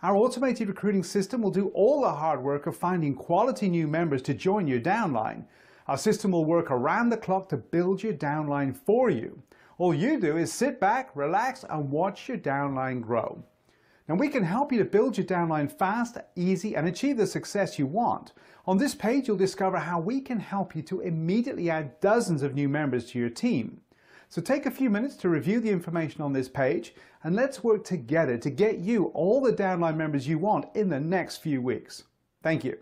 Our automated recruiting system will do all the hard work of finding quality new members to join your downline. Our system will work around the clock to build your downline for you. All you do is sit back, relax, and watch your downline grow. Now we can help you to build your downline fast, easy, and achieve the success you want. On this page, you'll discover how we can help you to immediately add dozens of new members to your team. So take a few minutes to review the information on this page, and let's work together to get you all the downline members you want in the next few weeks. Thank you.